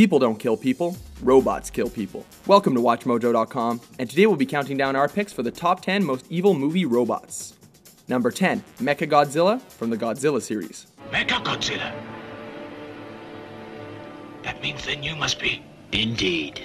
People don't kill people, robots kill people. Welcome to WatchMojo.com, and today we'll be counting down our picks for the top 10 most evil movie robots. Number 10, Mechagodzilla from the Godzilla series. Mechagodzilla. That means then you must be. Indeed.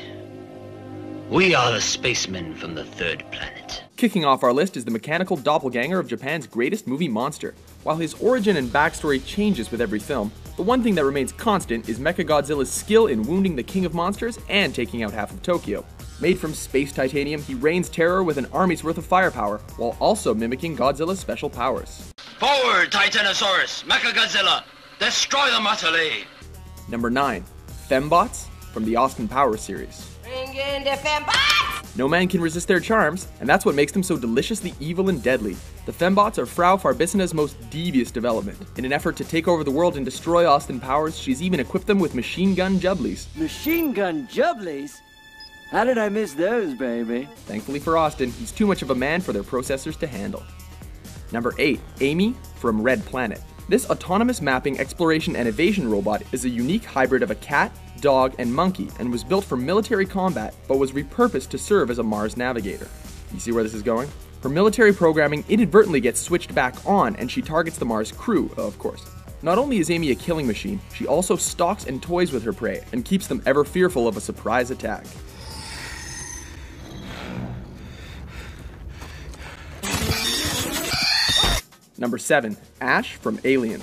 We are the spacemen from the third planet. Kicking off our list is the mechanical doppelganger of Japan's greatest movie monster. While his origin and backstory changes with every film, the one thing that remains constant is Mechagodzilla's skill in wounding the king of monsters and taking out half of Tokyo. Made from space titanium, he rains terror with an army's worth of firepower, while also mimicking Godzilla's special powers. Forward, Titanosaurus! Mechagodzilla! Destroy them utterly! Number 9. Fembots from the Austin Powers series. Bring in the fembots! No man can resist their charms, and that's what makes them so deliciously evil and deadly. The Fembots are Frau Farbissina's most devious development. In an effort to take over the world and destroy Austin Powers, she's even equipped them with machine gun jubblies. Machine gun jubblies? How did I miss those, baby? Thankfully for Austin, he's too much of a man for their processors to handle. Number 8. AMEE from Red Planet. This autonomous mapping, exploration, and evasion robot is a unique hybrid of a cat, dog, and monkey and was built for military combat but was repurposed to serve as a Mars navigator. You see where this is going? Her military programming inadvertently gets switched back on and she targets the Mars crew, of course. Not only is AMEE a killing machine, she also stalks and toys with her prey and keeps them ever fearful of a surprise attack. Number 7. Ash from Alien.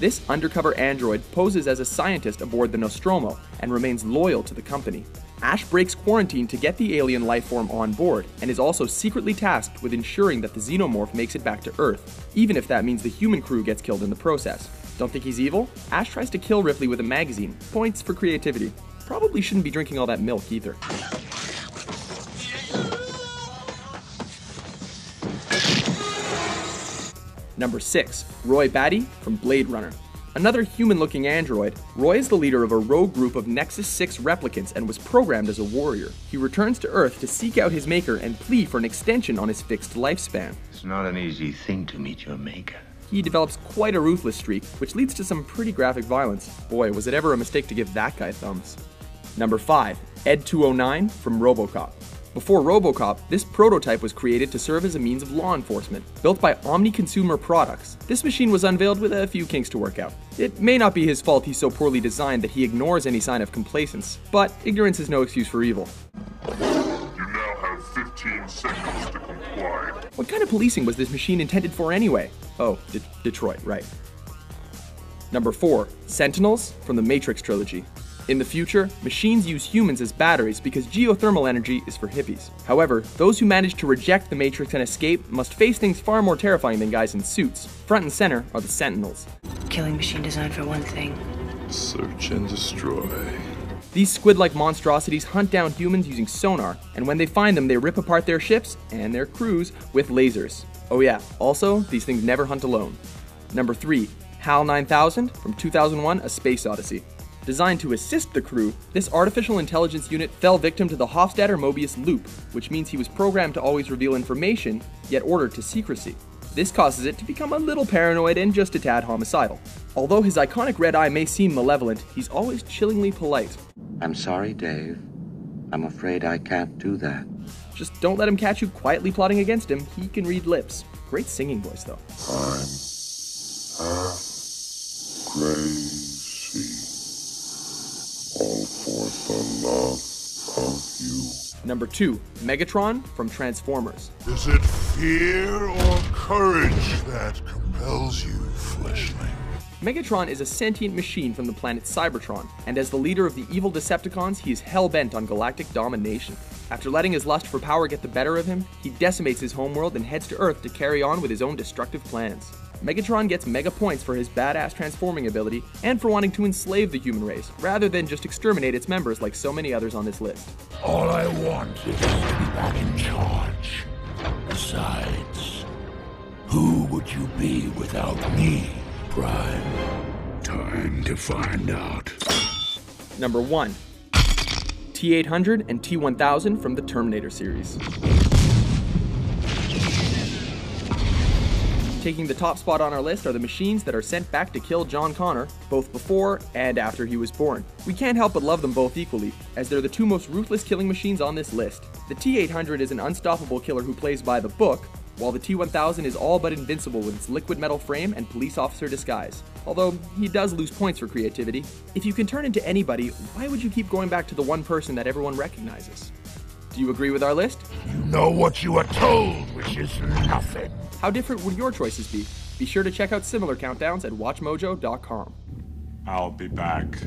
This undercover android poses as a scientist aboard the Nostromo and remains loyal to the company. Ash breaks quarantine to get the alien lifeform on board and is also secretly tasked with ensuring that the xenomorph makes it back to Earth, even if that means the human crew gets killed in the process. Don't think he's evil? Ash tries to kill Ripley with a magazine. Points for creativity. Probably shouldn't be drinking all that milk either. Number 6. Roy Batty from Blade Runner. Another human looking android, Roy is the leader of a rogue group of Nexus 6 replicants and was programmed as a warrior. He returns to Earth to seek out his maker and plea for an extension on his fixed lifespan. It's not an easy thing to meet your maker. He develops quite a ruthless streak, which leads to some pretty graphic violence. Boy, was it ever a mistake to give that guy thumbs. Number 5. Ed 209 from Robocop. Before Robocop, this prototype was created to serve as a means of law enforcement. Built by Omni Consumer Products, this machine was unveiled with a few kinks to work out. It may not be his fault he's so poorly designed that he ignores any sign of complacence, but ignorance is no excuse for evil. You now have 15 seconds to comply. What kind of policing was this machine intended for anyway? Oh, De- Detroit, right. Number 4. Sentinels from the Matrix trilogy. In the future, machines use humans as batteries because geothermal energy is for hippies. However, those who manage to reject the Matrix and escape must face things far more terrifying than guys in suits. Front and center are the Sentinels. Killing machine designed for one thing. Search and destroy. These squid like monstrosities hunt down humans using sonar, and when they find them, they rip apart their ships and their crews with lasers. Oh, yeah, also, these things never hunt alone. Number 3. HAL 9000 from 2001 A Space Odyssey. Designed to assist the crew, this artificial intelligence unit fell victim to the Hofstadter Mobius loop, which means he was programmed to always reveal information, yet ordered to secrecy. This causes it to become a little paranoid and just a tad homicidal. Although his iconic red eye may seem malevolent, he's always chillingly polite. I'm sorry, Dave. I'm afraid I can't do that. Just don't let him catch you quietly plotting against him, he can read lips. Great singing voice, though. I'm half crazy. All for the love of you. Number 2. Megatron from Transformers. Is it fear or courage that compels you, fleshling? Megatron is a sentient machine from the planet Cybertron, and as the leader of the evil Decepticons, he is hell bent on galactic domination. After letting his lust for power get the better of him, he decimates his homeworld and heads to Earth to carry on with his own destructive plans. Megatron gets mega points for his badass transforming ability and for wanting to enslave the human race, rather than just exterminate its members like so many others on this list. All I want is to be back in charge. Besides, who would you be without me, Prime? Time to find out. Number 1. T 800 and T 1000 from the Terminator series. Taking the top spot on our list are the machines that are sent back to kill John Connor, both before and after he was born. We can't help but love them both equally, as they're the two most ruthless killing machines on this list. The T 800 is an unstoppable killer who plays by the book, while the T 1000 is all but invincible with its liquid metal frame and police officer disguise. Although, he does lose points for creativity. If you can turn into anybody, why would you keep going back to the one person that everyone recognizes? Do you agree with our list? You know what you are told, which is nothing. How different would your choices be? Be sure to check out similar countdowns at WatchMojo.com. I'll be back.